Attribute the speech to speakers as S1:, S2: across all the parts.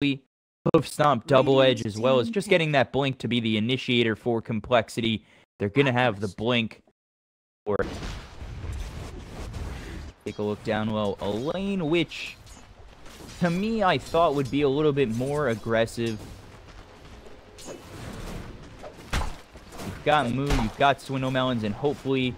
S1: hoof stomp double edge as well as just getting that blink to be the initiator for complexity. They're gonna have the blink for take a look down low. A lane which to me I thought would be a little bit more aggressive. You've got Moo, you've got Swindle Melons, and hopefully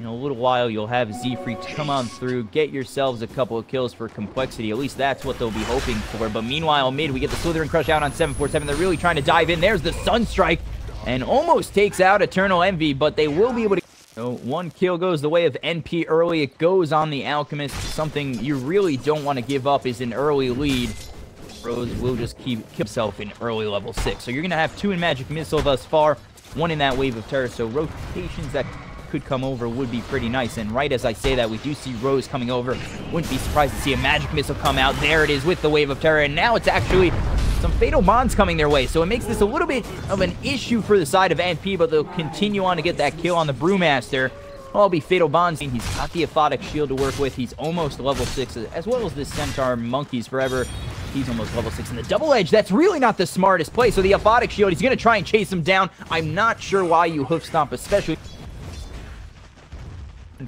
S1: in a little while, you'll have Z-Freak come on through, get yourselves a couple of kills for Complexity. At least that's what they'll be hoping for. But meanwhile, mid, we get the Slithereen Crush out on 747. They're really trying to dive in. There's the Sunstrike and almost takes out Eternal Envy, but they will be able to... So one kill goes the way of NP early. It goes on the Alchemist. Something you really don't want to give up is an early lead. Rose will just keep, keep himself in early level 6. So you're going to have two in Magic Missile thus far, one in that Wave of Terror. So rotations that could come over would be pretty nice. And right as I say that, we do see Rose coming over. Wouldn't be surprised to see a Magic Missile come out. There it is with the Wave of Terror. And now it's actually some Fatal Bonds coming their way. So it makes this a little bit of an issue for the side of NP, but they'll continue on to get that kill on the Brewmaster. All be Fatal Bonds. He's got the Aphotic Shield to work with. He's almost level 6, as well as this Centaur Monkeys Forever. He's almost level 6. And the Double Edge, that's really not the smartest play. So the Aphotic Shield, he's going to try and chase him down. I'm not sure why you Hoof Stomp, especially...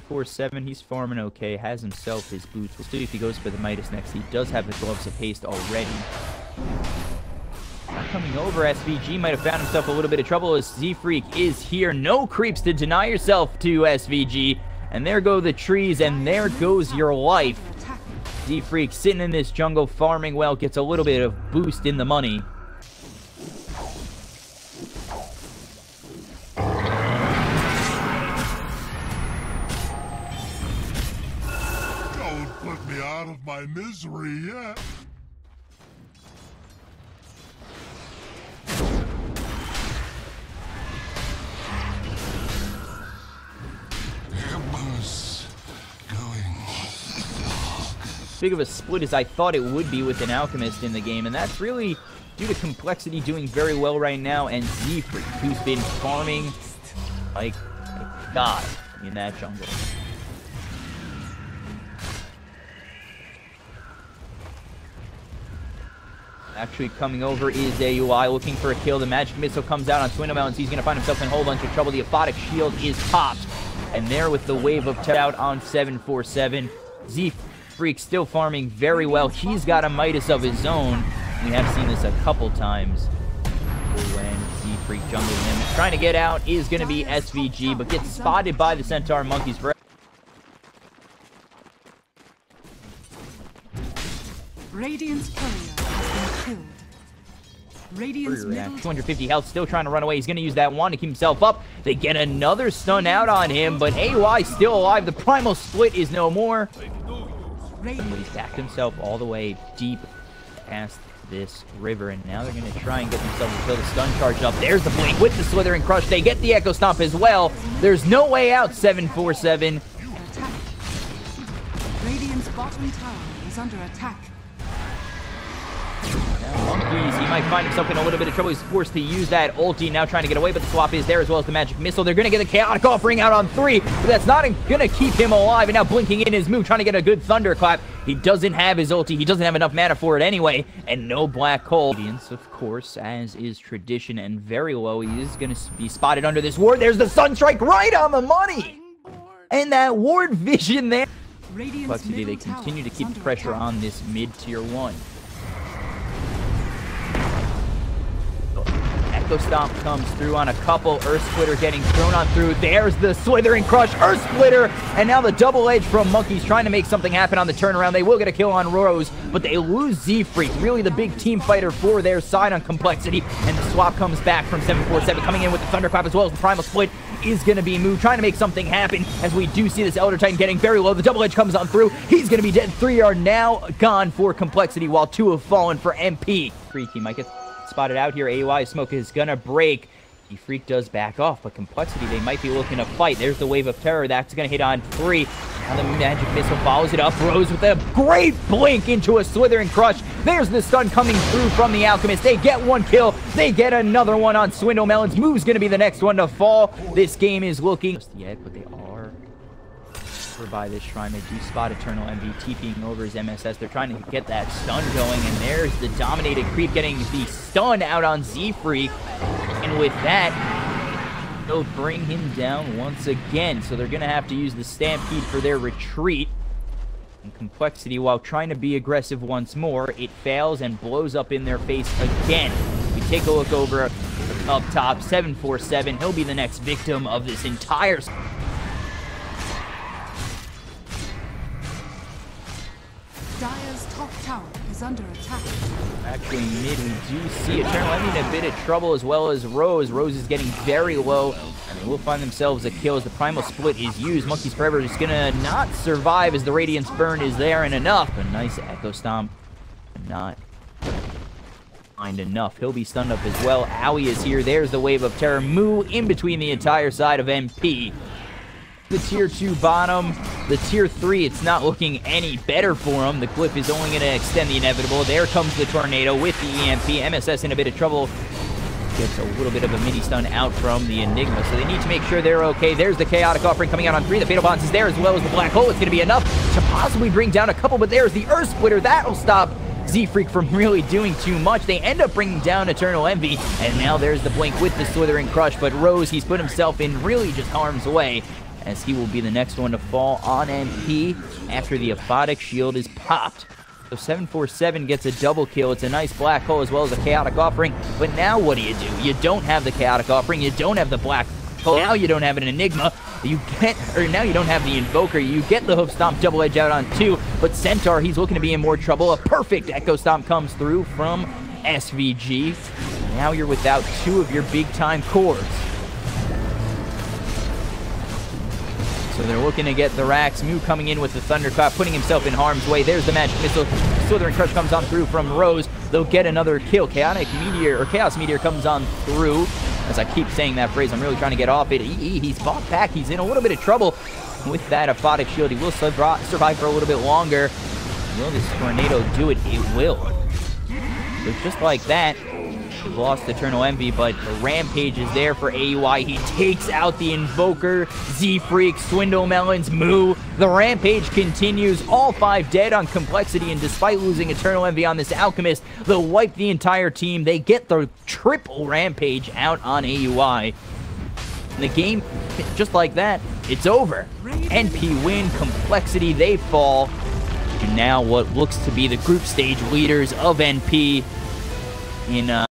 S1: 4-7, he's farming okay, has himself his boots. We'll see if he goes for the Midas next. He does have the Gloves of Haste already. Coming over, SVG might have found himself a little bit of trouble as Z-Freak is here. No creeps to deny yourself to SVG. And there go the trees, and there goes your life. Z-Freak sitting in this jungle farming well, gets a little bit of boost in the money.
S2: Out of my misery yet.
S1: Big of a split as I thought it would be with an Alchemist in the game, and that's really due to Complexity doing very well right now, and Z-Freak, who's been farming like God in that jungle. Actually coming over is AUI looking for a kill. The Magic Missile comes out on Mountains. He's going to find himself in a whole bunch of trouble. The Aphotic Shield is popped. And there with the Wave of out on 747. Z-Freak still farming very well. He's got a Midas of his own. We have seen this a couple times when Z-Freak jungling him. Trying to get out is going to be SVG, but gets spotted by the Centaur Monkeys. Radiant's courier. Radiance 250 health, still trying to run away. He's going to use that one to keep himself up. They get another stun out on him, but AY still alive. The primal split is no more. But he's backed himself all the way deep past this river, and now they're going to try and get themselves to kill the stun charge up. There's the blink with the Slithereen Crush. They get the Echo Stomp as well. There's no way out, 747. Radiant's bottom tower is under attack. Monkeys, he might find himself in a little bit of trouble. He's forced to use that ulti, now trying to get away, but the swap is there as well as the magic missile. They're going to get the chaotic offering out on three, but that's not going to keep him alive. And now blinking in his move, trying to get a good thunderclap. He doesn't have his ulti. He doesn't have enough mana for it anyway, and no black hole. Of course, as is tradition, and very low. He is going to be spotted under this ward. There's the Sunstrike right on the money! And that ward vision there. Complexity, they continue to keep pressure on this mid-tier one. Echo Stomp comes through on a couple. Earth Splitter getting thrown on through. There's the Slithereen Crush. Earth Splitter. And now the double edge from Monkeys trying to make something happen on the turnaround. They will get a kill on Rose, but they lose Z-Freak. Really the big team fighter for their side on Complexity. And the swap comes back from 747 coming in with the Thunderclap as well as the Primal Split is going to be moved, trying to make something happen as we do see this Elder Titan getting very low. The double edge comes on through. He's going to be dead. Three are now gone for Complexity while two have fallen for NP. Freaky get spotted out here. AUI Smoke is gonna break. The Freak does back off, but Complexity, they might be looking to fight. There's the Wave of Terror. That's going to hit on three. Now the Magic Missile follows it up. Rose with a great blink into a Slithereen Crush. There's the stun coming through from the Alchemist. They get one kill. They get another one on Swindle Melons. Move's going to be the next one to fall. This game is looking... Yet, but they over by this shrine. They do spot Eternal Envy TPing over his MSS. They're trying to get that stun going, and there's the dominated creep getting the stun out on Z-Freak. And with that, they'll bring him down once again. So they're going to have to use the Stampede for their retreat. And Complexity, while trying to be aggressive once more, it fails and blows up in their face again. We take a look over up top, 747. He'll be the next victim of this entire...
S3: under attack.
S1: Actually, mid, we do see Eternal in a bit of trouble as well as Rose. Rose is getting very low, and they will find themselves a kill as the Primal Split is used. Monkeys Forever is going to not survive as the Radiance Burn is there and enough. A nice Echo Stomp, not find enough. He'll be stunned up as well. AUI is here. There's the Wave of Terror. Moo in between the entire side of NP the tier 2 bottom. The tier 3, it's not looking any better for him. The cliff is only going to extend the inevitable. There comes the tornado with the EMP. MSS in a bit of trouble. Gets a little bit of a mini stun out from the Enigma, so they need to make sure they're okay. There's the Chaotic Offering coming out on three. The Fatal Bonds is there as well as the Black Hole. It's going to be enough to possibly bring down a couple, but there's the Earth Splitter. That'll stop Z-Freak from really doing too much. They end up bringing down Eternal Envy, and now there's the Blink with the Slithereen Crush, but Rose, he's put himself in really just harm's way as he will be the next one to fall on NP after the Aphotic Shield is popped. So 747 gets a double kill. It's a nice black hole as well as a chaotic offering. But now what do you do? You don't have the chaotic offering. You don't have the black hole. Now you don't have an enigma. You get, or now you don't have the invoker. You get the hoof stomp double edge out on two. But Centaur, he's looking to be in more trouble. A perfect echo stomp comes through from SVG. Now you're without two of your big time cores. So they're looking to get the racks. Mew coming in with the Thunderclap, putting himself in harm's way. There's the magic missile. Slithereen Crush comes on through from Rose. They'll get another kill. Chaotic Meteor, or Chaos Meteor comes on through. As I keep saying that phrase, I'm really trying to get off it. He, he's fought back. He's in a little bit of trouble with that Aphotic Shield. He will survive for a little bit longer. Will this Tornado do it? It will. So just like that, lost Eternal Envy, but the Rampage is there for AUI. He takes out the Invoker, Z-Freak, Swindle Melons, Moo. The Rampage continues. All five dead on Complexity, and despite losing Eternal Envy on this Alchemist, they'll wipe the entire team. They get the triple Rampage out on AUI. the game, just like that, it's over. NP win, Complexity, they fall. And now what looks to be the group stage leaders of NP in... Uh